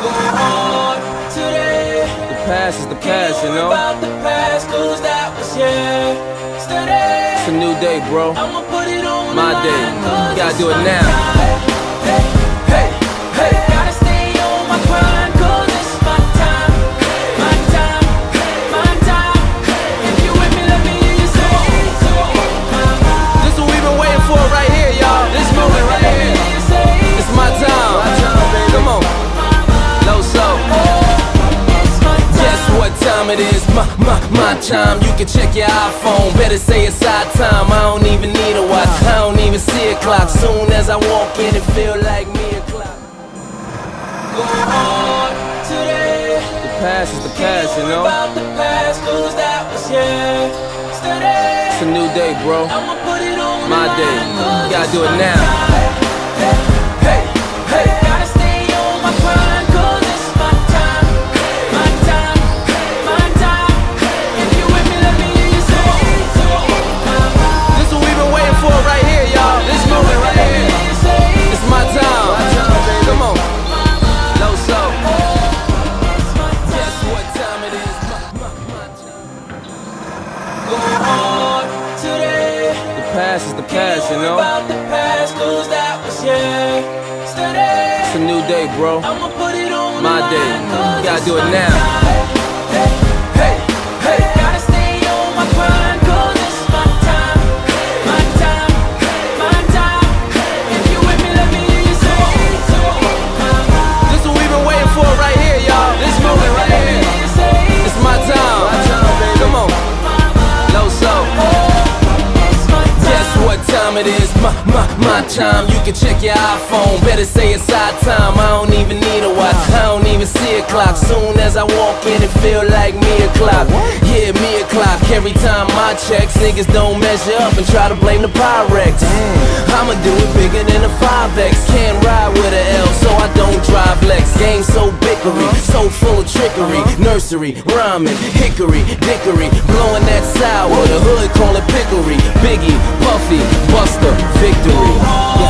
The past is the past, you know? the past, cause that was yesterday. It's a new day, bro. I'ma put it on My day. You gotta do it now. Time it is? My, my, my time. You can check your iPhone. Better say it's our time. I don't even need a watch. I don't even see a clock. Soon as I walk in, it feel like me o'clock. Go hard today. The past is the past, you know? About the past, cause that was yesterday. It's a new day, bro. I'ma put it on My day. You gotta do it now. Past is the past, you know? About the past, 'cause that was yesterday. It's a new day, bro. I'ma put it on My day. You gotta do it now. It is? My, my, my time. You can check your iPhone. Better say it's our time. I don't even need a watch. I don't even see a clock. Soon as I walk in, it feel like me o'clock. Yeah, me o'clock. Every time I checks, niggas don't measure up and try to blame the Pyrex. I'ma do it bigger than a 5X. Can't ride with a L, so I don't drive Lex. Game so bickery, so full of trickery. Nursery, rhyming, hickory, dickory. Blowing that sour, the hood call it pickery. Biggie, Puffy, Busta, victory.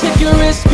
take a risk,